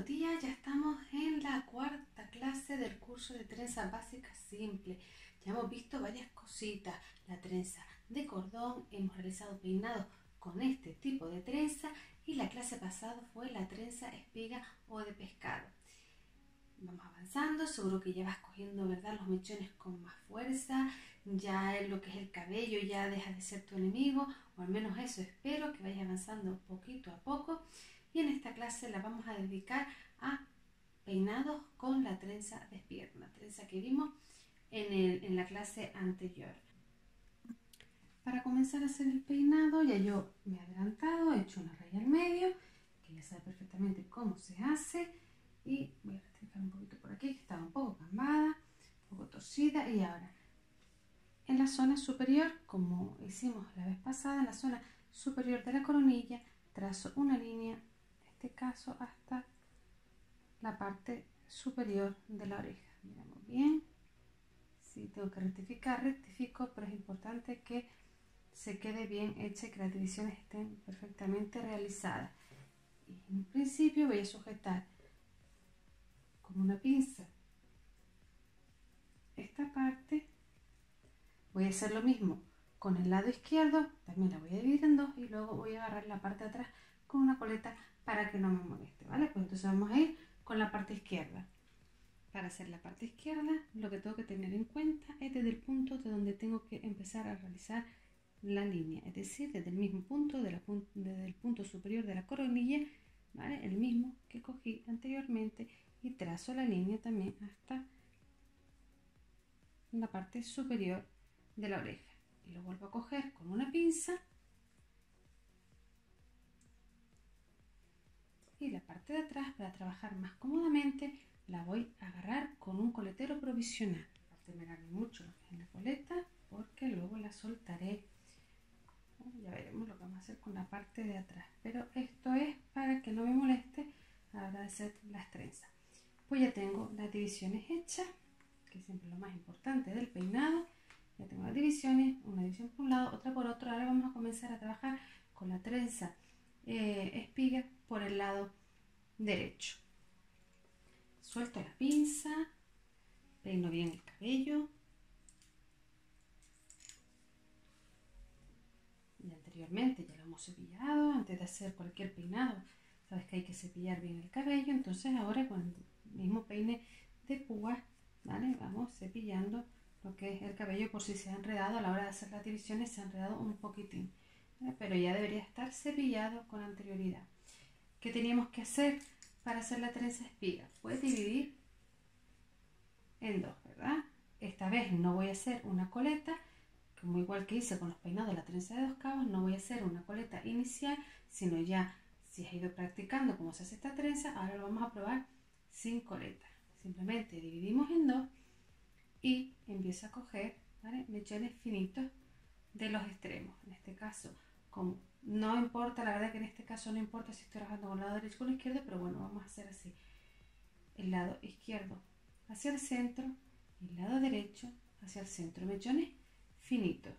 buenos días, ya estamos en la cuarta clase del curso de trenza básica simple. Ya hemos visto varias cositas, la trenza de cordón, hemos realizado peinados con este tipo de trenza y la clase pasada fue la trenza espiga o de pescado. Vamos avanzando, seguro que ya vas cogiendo ¿verdad? los mechones con más fuerza, ya es lo que es el cabello ya deja de ser tu enemigo, o al menos eso espero que vayas avanzando poquito a poco y en esta clase la vamos a dedicar a peinados con la trenza de pierna, trenza que vimos en, la clase anterior. Para comenzar a hacer el peinado ya yo me he adelantado, he hecho una raya al medio, que ya sabe perfectamente cómo se hace y voy a rectificar un poquito por aquí que estaba un poco cambada, un poco torcida y ahora en la zona superior, como hicimos la vez pasada, en la zona superior de la coronilla, trazo una línea este caso hasta la parte superior de la oreja. Miramos bien. Si tengo que rectificar, rectifico, pero es importante que se quede bien hecha y que las divisiones estén perfectamente realizadas. Y en principio voy a sujetar con una pinza esta parte. Voy a hacer lo mismo con el lado izquierdo, también la voy a dividir en dos y luego voy a agarrar la parte de atrás con una coleta para que no me moleste, ¿vale? Pues entonces vamos a ir con la parte izquierda. Para hacer la parte izquierda, lo que tengo que tener en cuenta es desde el punto de donde tengo que empezar a realizar la línea, es decir, desde el mismo punto, de desde el punto superior de la coronilla, ¿vale? El mismo que cogí anteriormente y trazo la línea también hasta la parte superior de la oreja. Y lo vuelvo a coger con una pinza y la parte de atrás para trabajar más cómodamente la voy a agarrar con un coletero provisional. Temerarme mucho en la coleta porque luego la soltaré. Ya veremos lo que vamos a hacer con la parte de atrás. Pero esto es para que no me moleste a la hora de hacer las trenzas. Pues ya tengo las divisiones hechas, que siempre lo más importante del peinado. Ya tengo las divisiones, una división por un lado, otra por otro. Ahora vamos a comenzar a trabajar con la trenza eh, espiga por el lado derecho. Suelto la pinza, peino bien el cabello. Y anteriormente ya lo hemos cepillado, antes de hacer cualquier peinado, sabes que hay que cepillar bien el cabello, entonces ahora con el mismo peine de púa, ¿vale? Vamos cepillando lo que es el cabello por si se ha enredado a la hora de hacer las divisiones, se ha enredado un poquitín pero ya debería estar cepillado con anterioridad. ¿Qué teníamos que hacer para hacer la trenza espiga? Pues dividir en dos, ¿verdad? Esta vez no voy a hacer una coleta, como igual que hice con los peinados de la trenza de dos cabos, no voy a hacer una coleta inicial, sino ya si has ido practicando cómo se hace esta trenza, ahora lo vamos a probar sin coleta. Simplemente dividimos en dos y empiezo a coger mechones finitos de los extremos. En este caso, como no importa, la verdad que en este caso no importa si estoy trabajando con el lado derecho o con el izquierdo, pero bueno, vamos a hacer así. El lado izquierdo hacia el centro el lado derecho hacia el centro. Mechones finitos.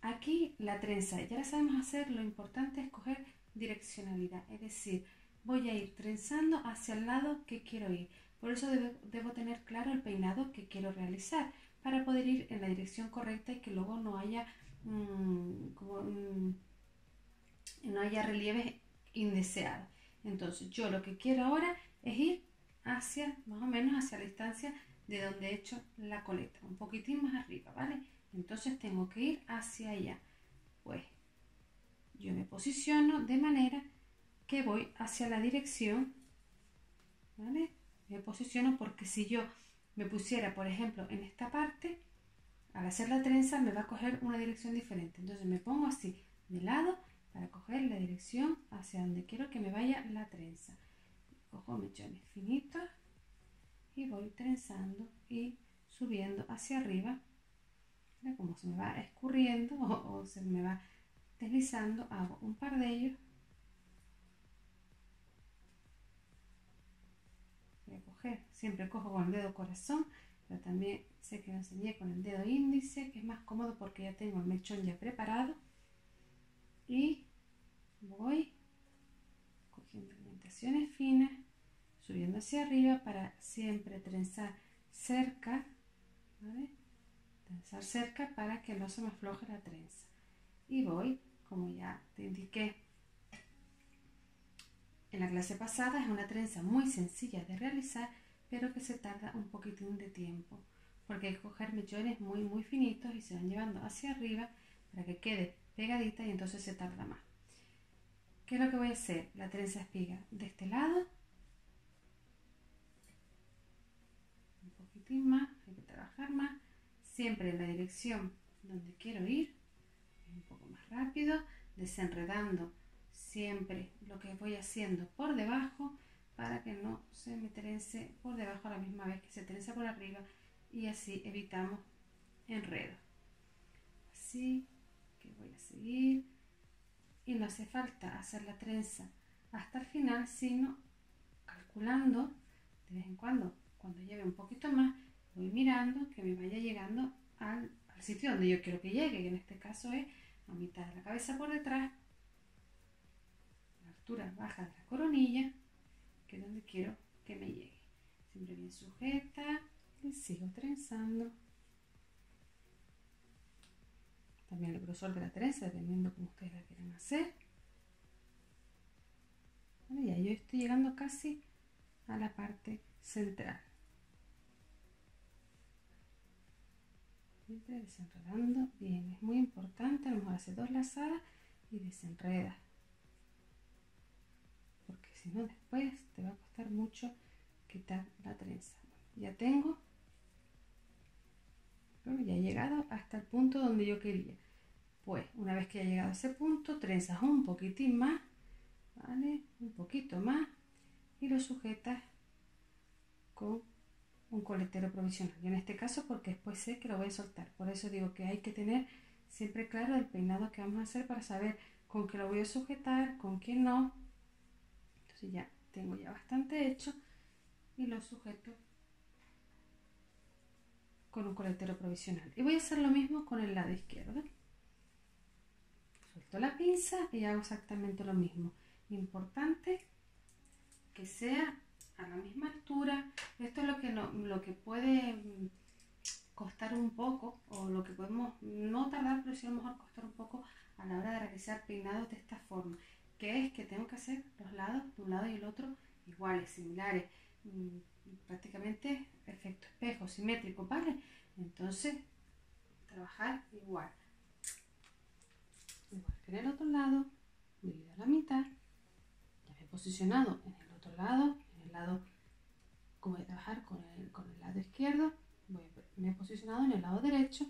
Aquí la trenza, ya la sabemos hacer, lo importante es coger direccionalidad, es decir, voy a ir trenzando hacia el lado que quiero ir. Por eso debo, debo tener claro el peinado que quiero realizar para poder ir en la dirección correcta y que luego no haya Mm, como, no haya relieves indeseados. Entonces yo lo que quiero ahora es ir hacia, más o menos hacia la distancia de donde he hecho la coleta, un poquitín más arriba, ¿vale? Entonces tengo que ir hacia allá. Pues yo me posiciono de manera que voy hacia la dirección, ¿vale? Me posiciono porque si yo me pusiera, por ejemplo, en esta parte, al hacer la trenza me va a coger una dirección diferente. Entonces me pongo así de lado para coger la dirección hacia donde quiero que me vaya la trenza. Cojo mechones finitos y voy trenzando y subiendo hacia arriba. Como se me va escurriendo o, se me va deslizando, hago un par de ellos. Voy a coger, siempre cojo con el dedo corazón también sé que lo enseñé con el dedo índice, que es más cómodo porque ya tengo el mechón ya preparado. Y voy cogiendo alimentaciones finas subiendo hacia arriba para siempre trenzar cerca, ¿vale? Trenzar cerca para que no se me afloje la trenza. Y voy, como ya te indiqué en la clase pasada, es una trenza muy sencilla de realizar, pero que se tarda un poquitín de tiempo, porque hay que coger mechones muy, muy finitos y se van llevando hacia arriba para que quede pegadita y entonces se tarda más. ¿Qué es lo que voy a hacer? La trenza espiga de este lado. Un poquitín más, hay que trabajar más. Siempre en la dirección donde quiero ir. Un poco más rápido, desenredando siempre lo que voy haciendo por debajo para que no se me trence por debajo a la misma vez que se trenza por arriba y así evitamos enredo. Así que voy a seguir y no hace falta hacer la trenza hasta el final, sino calculando de vez en cuando, cuando lleve un poquito más, voy mirando que me vaya llegando al, sitio donde yo quiero que llegue, que en este caso es a mitad de la cabeza por detrás, la altura baja de la coronilla, que es donde quiero que me llegue. Siempre bien sujeta y sigo trenzando. También el grosor de la trenza, dependiendo como ustedes la quieran hacer. ya yo estoy llegando casi a la parte central. Desenredando bien, es muy importante, a lo mejor hacer dos lazadas y desenreda. Porque si no después te va a costar mucho quitar la trenza. Ya tengo ya he llegado hasta el punto donde yo quería. Pues una vez que he llegado a ese punto, trenzas un poquitín más, ¿vale? Un poquito más y lo sujetas con un coletero provisional. Y en este caso porque después sé que lo voy a soltar. Por eso digo que hay que tener siempre claro el peinado que vamos a hacer para saber con qué lo voy a sujetar, con qué no. Entonces ya tengo ya bastante hecho y lo sujeto con un coletero provisional. Y voy a hacer lo mismo con el lado izquierdo. Suelto la pinza y hago exactamente lo mismo. Importante que sea a la misma altura. Esto es lo que, no, lo que puede mm, costar un poco o lo que podemos no tardar, pero sí a lo mejor costar un poco a la hora de realizar peinados de esta forma. Que es que tengo que hacer los lados de un lado y el otro iguales, similares mm, prácticamente efecto espejo, simétrico, ¿vale? Entonces, trabajar igual. Igual que en el otro lado, divido la mitad, ya me he posicionado en el otro lado, en el lado, como voy a trabajar con el, con el lado izquierdo, me he posicionado en el lado derecho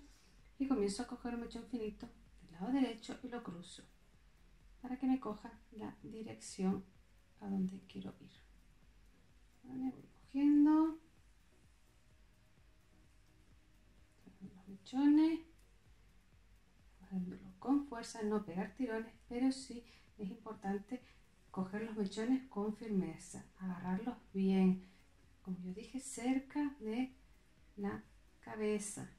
y comienzo a coger un mechón finito del lado derecho y lo cruzo para que me coja la dirección a donde quiero ir. Voy cogiendo los mechones, con fuerza, no pegar tirones, pero sí es importante coger los mechones con firmeza, agarrarlos bien, como yo dije, cerca de la cabeza.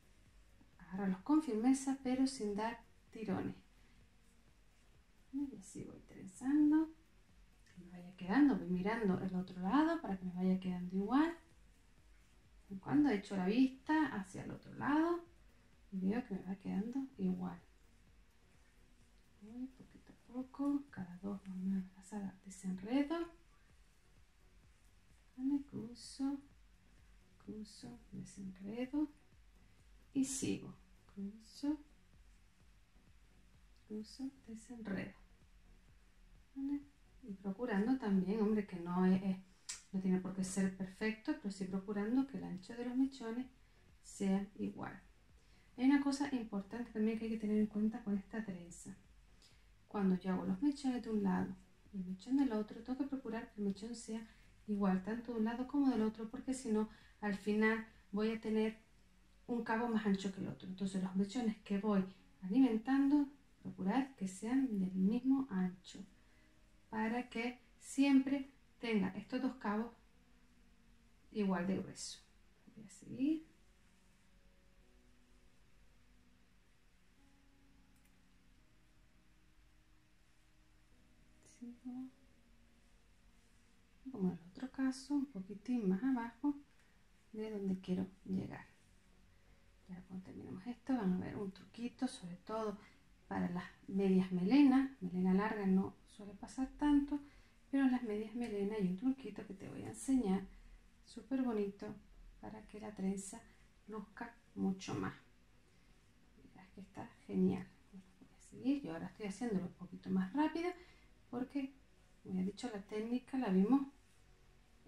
Agarrarlos con firmeza, pero sin dar tirones. Y así voy trenzando quedando, voy mirando el otro lado para que me vaya quedando igual. Cuando echo la vista hacia el otro lado, veo que me va quedando igual. poquito a poco, cada dos una pasada desenredo. Vale, cruzo, cruzo, desenredo y sigo. Cruzo, cruzo, desenredo. Y procurando también, hombre, que no, es, no tiene por qué ser perfecto, pero sí procurando que el ancho de los mechones sea igual. Hay una cosa importante también que hay que tener en cuenta con esta trenza. Cuando yo hago los mechones de un lado y el mechón del otro, tengo que procurar que el mechón sea igual, tanto de un lado como del otro, porque si no, al final voy a tener un cabo más ancho que el otro. Entonces los mechones que voy alimentando, procurar que sean del mismo ancho para que siempre tenga estos dos cabos igual de grueso. Voy a seguir. Como el otro caso, un poquitín más abajo de donde quiero llegar. Ya cuando terminemos esto van a ver un truquito, sobre todo para las medias melenas. Melena larga no suele pasar tanto, pero las medias melenas hay un truquito que te voy a enseñar, súper bonito, para que la trenza luzca mucho más. Mira que está genial. Voy a seguir. Yo ahora estoy haciéndolo un poquito más rápido porque, como he dicho, la técnica la vimos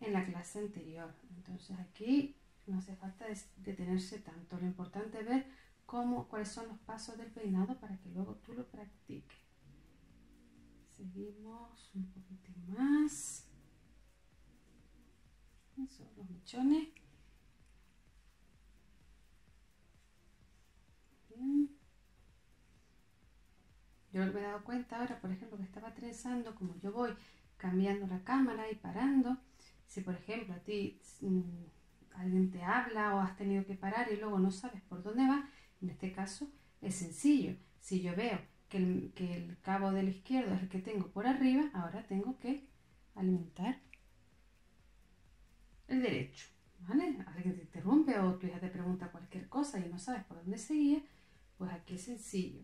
en la clase anterior. Entonces aquí no hace falta detenerse tanto. Lo importante es ver cómo, cuáles son los pasos del peinado para que luego tú lo practiques. Seguimos un poquito más. Eso, los mechones. Yo me he dado cuenta ahora, por ejemplo, que estaba trenzando, como yo voy cambiando la cámara y parando, si por ejemplo a ti mm, alguien te habla o has tenido que parar y luego no sabes por dónde va, en este caso es sencillo. Si yo veo que el, cabo del izquierdo es el que tengo por arriba, ahora tengo que alimentar el derecho. ¿Vale? Alguien te interrumpe o tu hija te pregunta cualquier cosa y no sabes por dónde seguir, pues aquí es sencillo.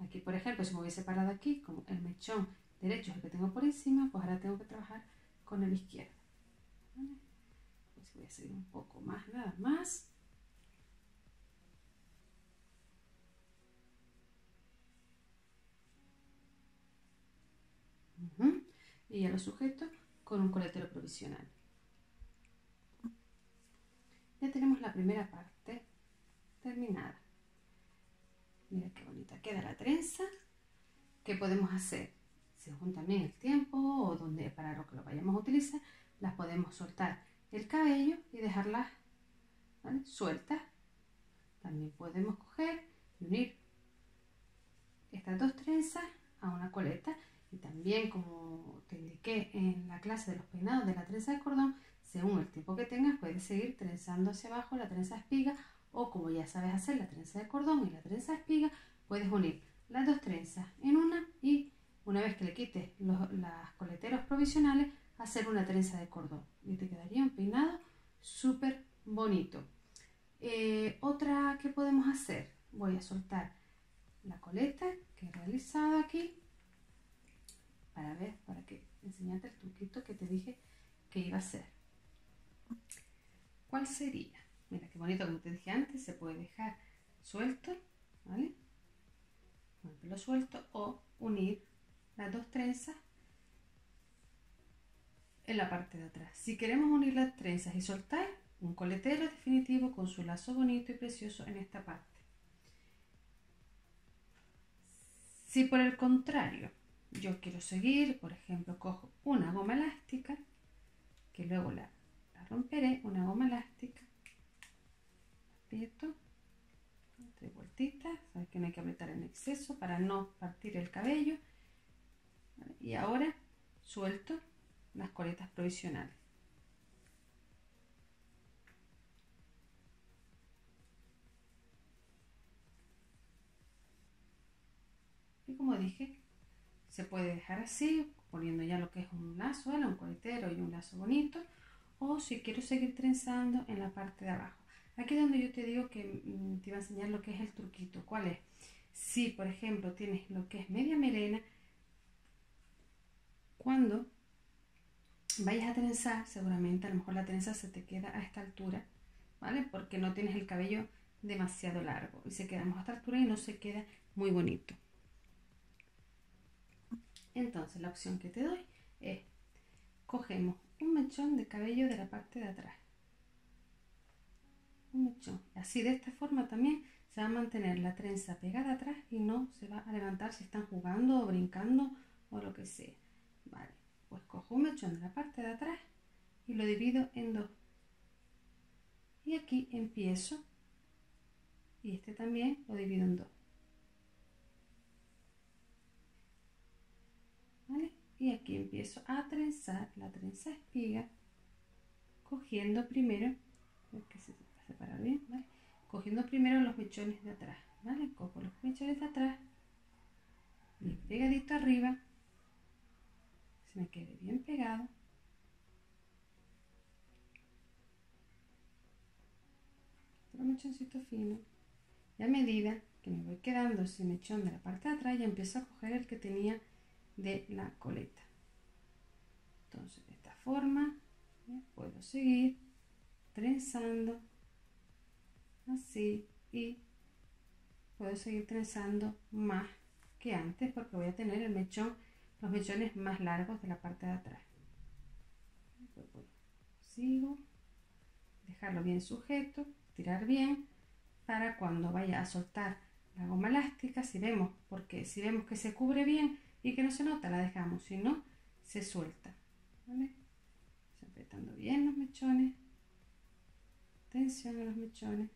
Aquí, por ejemplo, si me hubiese parado aquí, como el mechón derecho es el que tengo por encima, pues ahora tengo que trabajar con el izquierdo. Pues voy a seguir un poco más, nada más. Y ya lo sujeto con un coletero provisional. Ya tenemos la primera parte terminada. Mira qué bonita queda la trenza. ¿Qué podemos hacer? Según también el tiempo o donde para lo que lo vayamos a utilizar, las podemos soltar el cabello y dejarlas sueltas. También podemos coger y unir estas dos trenzas a una coleta y también como te indiqué en la clase de los peinados de la trenza de cordón, según el tiempo que tengas puedes seguir trenzando hacia abajo la trenza espiga o como ya sabes hacer la trenza de cordón y la trenza espiga, puedes unir las dos trenzas en una y una vez que le quites los coleteros provisionales, hacer una trenza de cordón y te quedaría un peinado súper bonito. Eh, otra que podemos hacer, voy a soltar la coleta que he realizado aquí para ver, para que enseñarte el truquito que te dije que iba a hacer. ¿Cuál sería? Mira qué bonito, como te dije antes, se puede dejar suelto, ¿vale? el pelo suelto o unir las dos trenzas en la parte de atrás. Si queremos unir las trenzas y soltar, un coletero definitivo con su lazo bonito y precioso en esta parte. Si por el contrario yo quiero seguir, por ejemplo, cojo una goma elástica, que luego la, romperé, una goma elástica, aprieto, tres vueltitas, sabes que no hay que apretar en exceso para no partir el cabello, y ahora suelto las coletas provisionales. Y como dije, se puede dejar así, poniendo ya lo que es un lazo, un coletero y un lazo bonito, o si quiero seguir trenzando en la parte de abajo. Aquí es donde yo te digo que mm, te iba a enseñar lo que es el truquito. ¿Cuál es? Si, por ejemplo, tienes lo que es media melena, cuando vayas a trenzar, seguramente a lo mejor la trenza se te queda a esta altura, ¿vale? Porque no tienes el cabello demasiado largo y se queda a esta altura y no se queda muy bonito. Entonces la opción que te doy es, cogemos un mechón de cabello de la parte de atrás. Un mechón. Así de esta forma también se va a mantener la trenza pegada atrás y no se va a levantar si están jugando o brincando o lo que sea. Vale, pues cojo un mechón de la parte de atrás y lo divido en dos. Y aquí empiezo y este también lo divido en dos. y aquí empiezo a trenzar la trenza espiga cogiendo primero cogiendo primero los mechones de atrás vale cojo los mechones de atrás pegadito arriba se me quede bien pegado. Otro mechoncito fino. Y a medida que me voy quedando sin mechón de la parte de atrás ya empiezo a coger el que tenía de la coleta. Entonces, de esta forma, puedo seguir trenzando así y puedo seguir trenzando más que antes porque voy a tener el mechón, los mechones más largos de la parte de atrás. Sigo, dejarlo bien sujeto, tirar bien para cuando vaya a soltar la goma elástica, si vemos, porque si vemos que se cubre bien y que no se nota, la dejamos, si no, se suelta. Apretando bien los mechones, tensión en los mechones.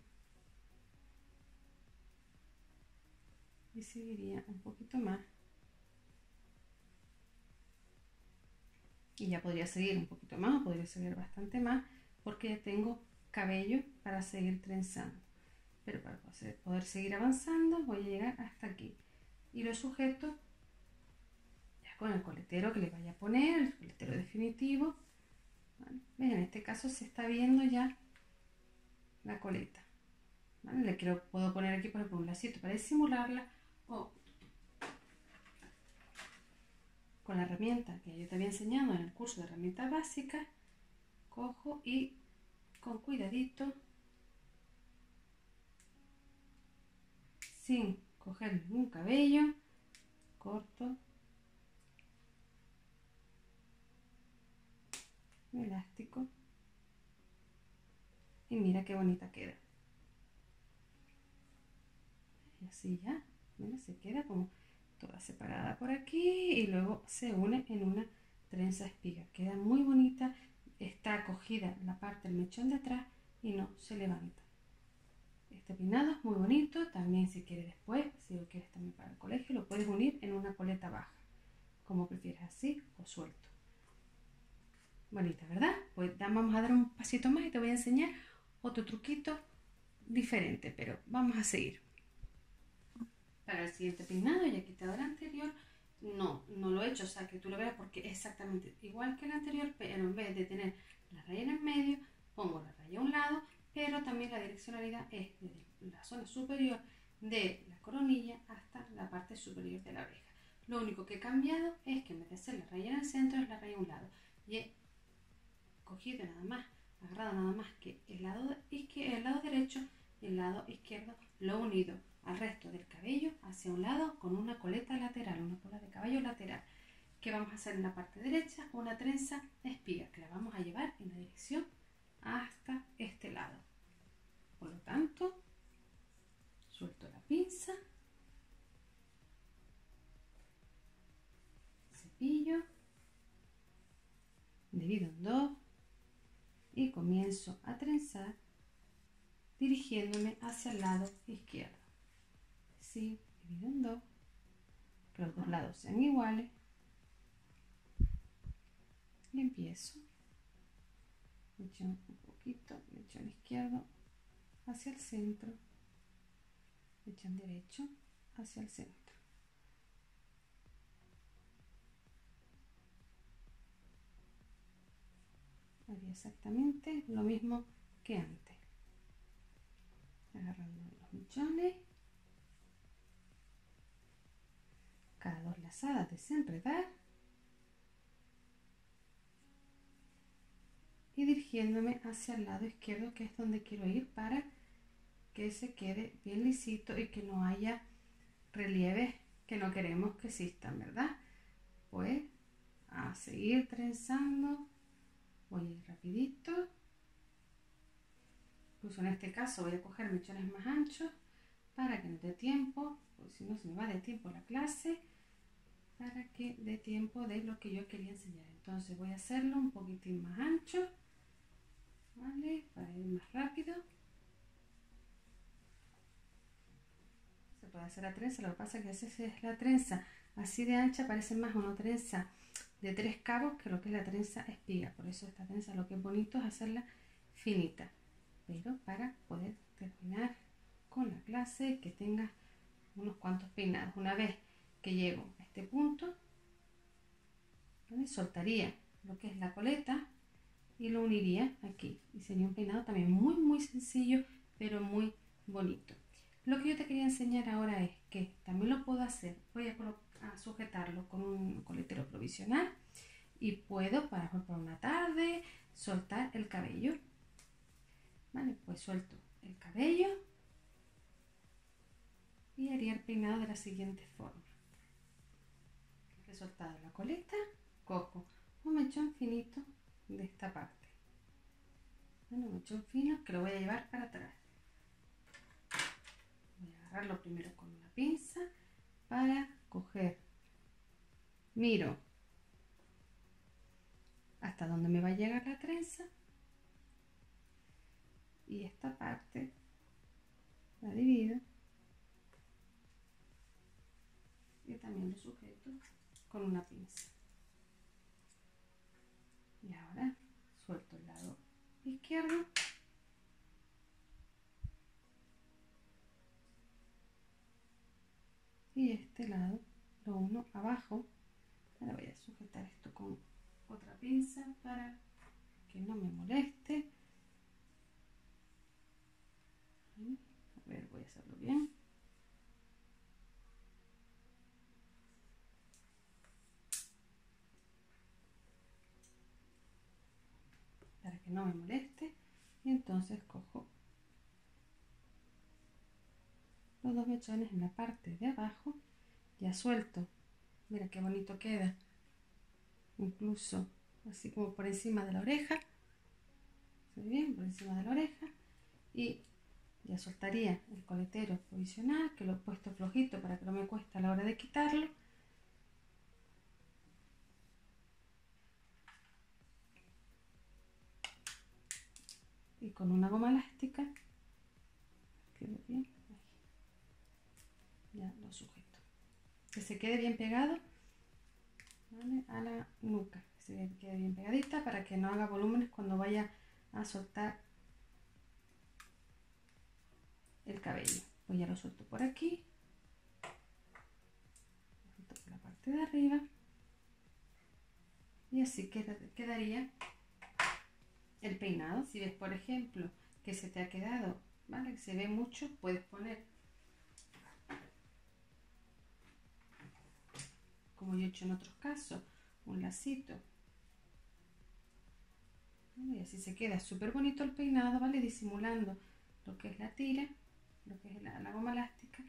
Y seguiría un poquito más. Y ya podría seguir un poquito más, podría seguir bastante más, porque ya tengo cabello para seguir trenzando. Pero para poder seguir avanzando voy a llegar hasta aquí. Y lo sujeto con el coletero que le vaya a poner, el coletero definitivo. En este caso se está viendo ya la coleta. Le quiero, puedo poner aquí por ejemplo un lacito para disimularla o con la herramienta que yo te había enseñado en el curso de herramientas básicas, cojo y con cuidadito, sin coger ningún cabello, corto, elástico y mira qué bonita queda. Y así ya, se queda como toda separada por aquí y luego se une en una trenza espiga. Queda muy bonita está cogida la parte del mechón de atrás y no se levanta. Este peinado es muy bonito, también si quieres después, si lo quieres también para el colegio, lo puedes unir en una coleta baja, como prefieres así o suelto. Bonita, ¿verdad? Pues vamos a dar un pasito más y te voy a enseñar otro truquito diferente, pero vamos a seguir. Para el siguiente peinado ya quitado el anterior, no, no lo he hecho, o sea, que tú lo veas porque es exactamente igual que el anterior, pero en vez de tener la raya en el medio, pongo la raya a un lado, pero también la direccionalidad es desde la zona superior de la coronilla hasta la parte superior de la oreja. Lo único que he cambiado es que en vez de hacer la raya en el centro, es la raya a un lado. Y cogido nada más, agarrado nada más que el lado, el lado derecho y el lado izquierdo, lo unido al resto del cabello hacia un lado con una coleta lateral, una cola de cabello lateral. que vamos a hacer en la parte derecha? Una trenza espiga que la vamos a llevar en la dirección hasta este lado. Por lo tanto, suelto la pinza, cepillo, divido en dos y comienzo a trenzar dirigiéndome hacia el lado izquierdo así, divido en dos, que los dos lados sean iguales. Y empiezo. Mechón un poquito, mechón izquierdo hacia el centro, mechón derecho hacia el centro. Haría exactamente lo mismo que antes. Agarrando los mechones cada dos lazadas desenredar y dirigiéndome hacia el lado izquierdo que es donde quiero ir para que se quede bien lisito y que no haya relieves que no queremos que existan, ¿verdad? Pues a seguir trenzando, voy a ir rapidito, incluso en este caso voy a coger mechones más anchos para que no dé tiempo, porque si no se me va de tiempo la clase, para que dé tiempo de lo que yo quería enseñar. Entonces voy a hacerlo un poquitín más ancho, ¿vale? Para ir más rápido. Se puede hacer la trenza, lo que pasa es que si es la trenza así de ancha, parece más una trenza de tres cabos que lo que es la trenza espiga. Por eso esta trenza lo que es bonito es hacerla finita, pero para poder terminar con la clase que tenga unos cuantos peinados. Una vez que llego a este punto, soltaría lo que es la coleta y lo uniría aquí. Y sería un peinado también muy muy sencillo pero muy bonito. Lo que yo te quería enseñar ahora es que también lo puedo hacer. Voy a, sujetarlo con un coletero provisional y puedo, para por una tarde, soltar el cabello. Vale, pues suelto el cabello y haría el peinado de la siguiente forma. He soltado la coleta, cojo un mechón finito de esta parte. un mechón fino que lo voy a llevar para atrás. Voy a agarrarlo primero con una pinza para coger. Miro hasta donde me va a llegar la trenza. Y esta parte la divido. Y también lo sujeto con una pinza. Y ahora suelto el lado izquierdo y este lado lo uno abajo. Ahora voy a sujetar esto con otra pinza para que no me moleste. A ver voy a hacerlo bien. Para que no me moleste. Y entonces cojo dos mechones en la parte de abajo ya suelto. Mira qué bonito queda. Incluso así como por encima de la oreja. Muy bien por encima de la oreja. Y ya soltaría el coletero provisional que lo he puesto flojito para que no me cueste a la hora de quitarlo. Y con una goma elástica. Quede bien ya lo sujeto. Que se quede bien pegado a la nuca. Se quede bien pegadita para que no haga volúmenes cuando vaya a soltar el cabello. Pues ya lo suelto por aquí. La parte de arriba. Y así quedaría el peinado. Si ves, por ejemplo, que se te ha quedado, ¿vale? Que se ve mucho, puedes poner, como yo he hecho en otros casos, un lacito. Y así se queda súper bonito el peinado, ¿vale? Disimulando lo que es la tira, lo que es la, goma elástica.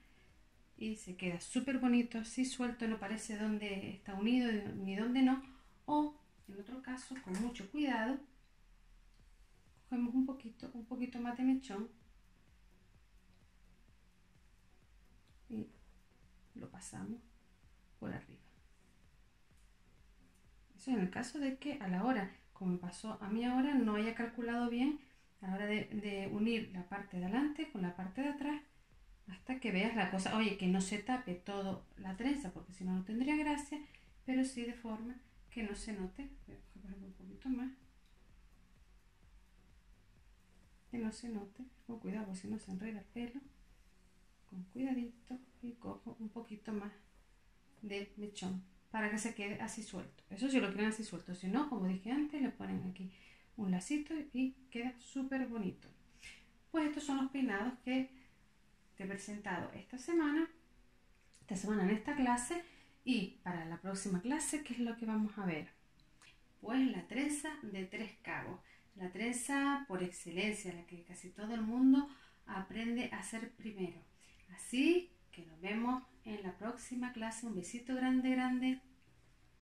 Y se queda súper bonito, así suelto, no parece donde está unido ni donde no. O, en otro caso, con mucho cuidado, cogemos un poquito, un poquito más de mechón y lo pasamos por arriba. En el caso de que a la hora, como me pasó a mí ahora, no haya calculado bien a la hora de, unir la parte de adelante con la parte de atrás hasta que veas la cosa. Oye, que no se tape todo la trenza porque si no, no tendría gracia, pero sí de forma que no se note. Voy a un poquito más que no se note, con cuidado si no se enreda el pelo, con cuidadito y cojo un poquito más de mechón para que se quede así suelto. Eso si lo quieren así suelto, si no, como dije antes, le ponen aquí un lacito y queda súper bonito. Pues estos son los peinados que te he presentado esta semana, esta semana en esta clase y para la próxima clase, ¿qué es lo que vamos a ver? Pues la trenza de tres cabos la trenza por excelencia, la que casi todo el mundo aprende a hacer primero. Así que nos vemos en la próxima clase. Un besito grande, grande.